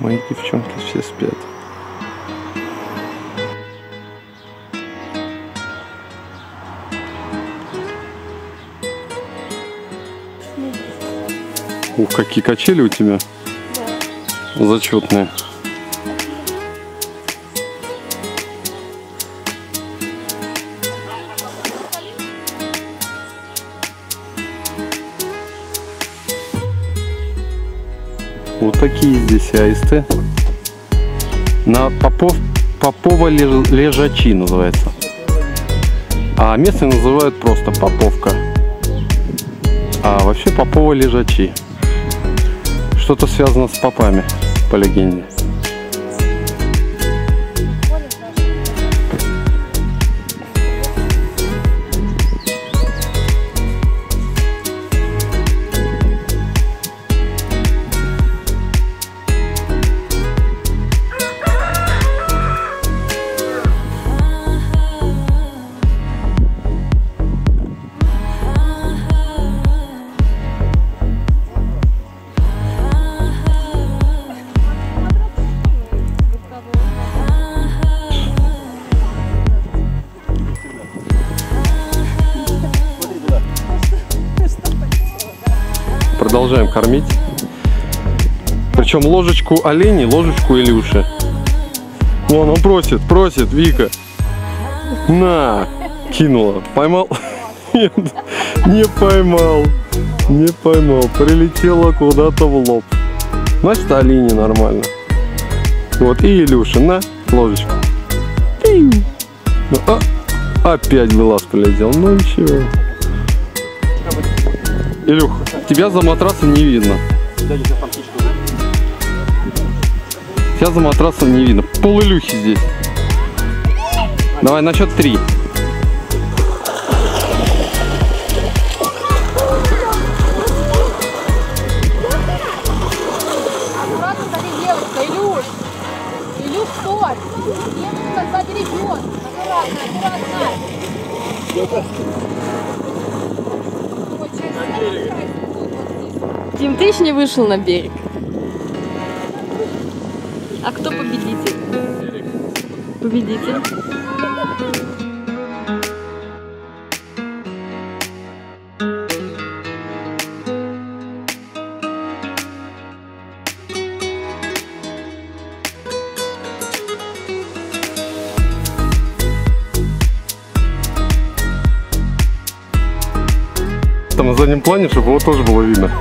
Мои девчонки все спят. Ух, какие качели у тебя. Зачетные. Вот такие здесь аисты. На Попов, Попова леж- лежачи называется. А местные называют просто Поповка. А вообще Попова лежачи. Что-то связано с попами, по легенде. Продолжаем кормить. Причем ложечку оленей, ложечку Илюши. Вон он просит, просит, Вика. На, кинула. Поймал? Нет, не поймал. Не поймал. Прилетела куда-то в лоб. Значит, оленей нормально. Вот, и Илюша, на, ложечку. Ну, а, опять в глаз полетел. Ну ничего. Илюх, тебя за матрасом не видно. Тебя за матрасом не видно. Пол Илюхи здесь. Давай на счет три. Аккуратно сзади Тим, ты еще не вышел на берег. А кто победитель? Победитель. Там на заднем плане, чтобы его тоже было видно.